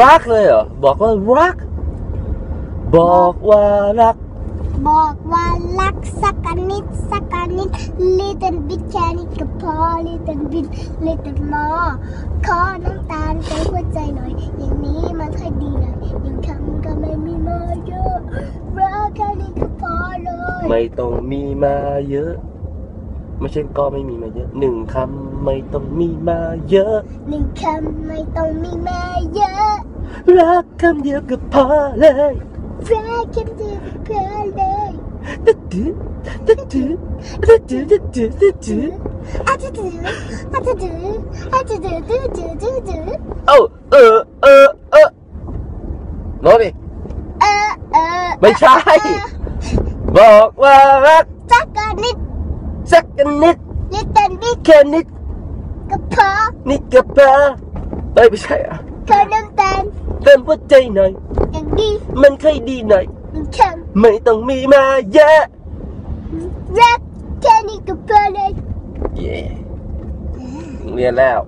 รักเลยเหรอ บอกว่ารัก บอกว่ารัก บอกว่ารักสักนิดสักนิด little bit แค่นี้ก็พอ little bit little more ขอน้ำตาลใส่หัวใจหน่อย อย่างนี้มันค่อยดีหน่อยยังคำก็ไม่มีมาเยอะรักแค่นี้ก็พอเลย ไม่ต้องมีมาเยอะ ไม่ใช่ก็ไม่มีมาเยอะหนึ่งคำไม่ต้องมีมาเยอะ หนึ่งคำไม่ต้องมีมาเยอะ รักคำเดียวก็พอเลย รักแค่เดียวก็พอเลย ตึ๊ดตึ๊ดตึ๊ดตึ๊ดตึ๊ดตึ๊ดตึ๊ดตึ๊ดตึ๊ดตึ๊ด อาจจะดื้ออาจจะดื้ออาจจะดื้อดื้อดื้อดื้อดื้อ เอ้าเออเออเออโน้ตดิ เออเออ ไม่ใช่ บอกว่ารัก สักนิด สักนิด little bit แค่นิด ก็พอ นิดก็พอเอ้ยไม่ใช่อ่ะ ขอน้ำต าลเติมหัวใจหน่อย อย่างดีมันค่อยดีหน่อยหนึ่งคไม่ต้องมีมาเยอะำรักแค่นี้ก็พอเลย เย่เรียนแล้ว